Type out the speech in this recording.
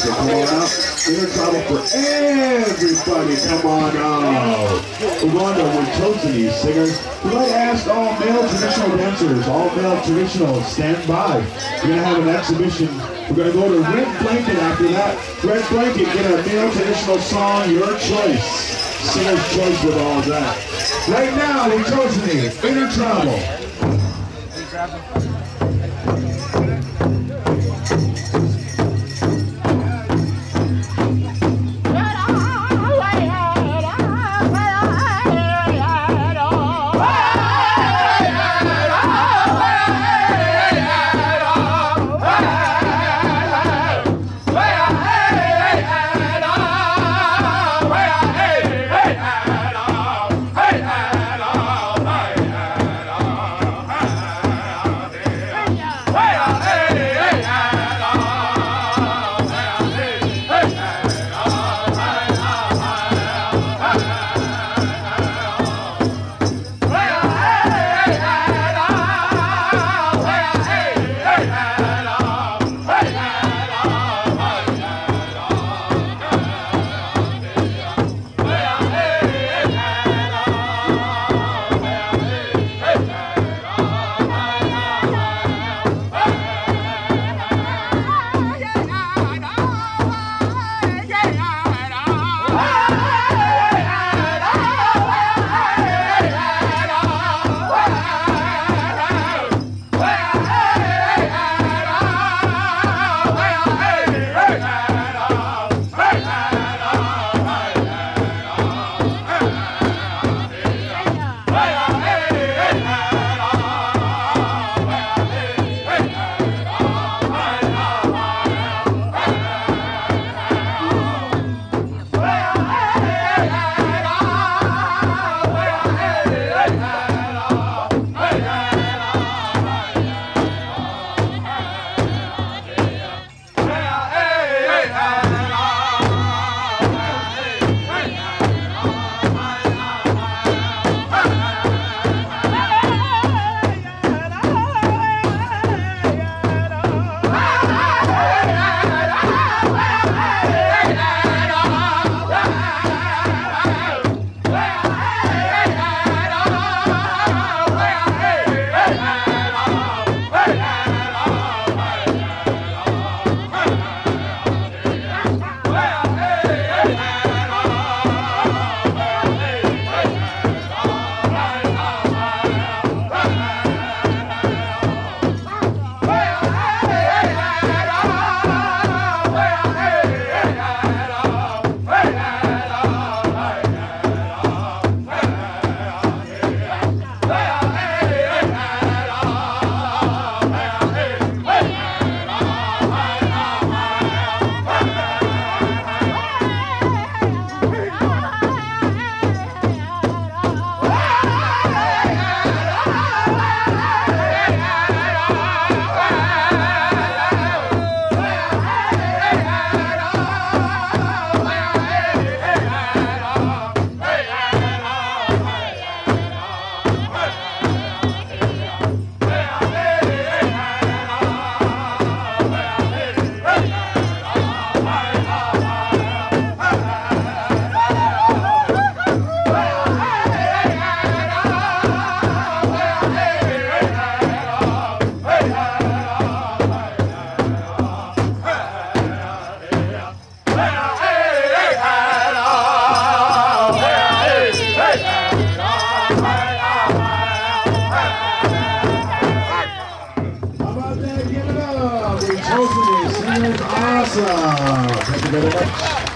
Come on out. Intertribal for everybody. Come on out. We're going we're chosen these singers. Like to ask all male traditional dancers, all male traditional, stand by. We're gonna have an exhibition. We're gonna go to Red Blanket after that. Red Blanket, get a male traditional song, your choice. Singer's choice with all that. Right now, we're these. Intertribal. Awesome. Thank you very much.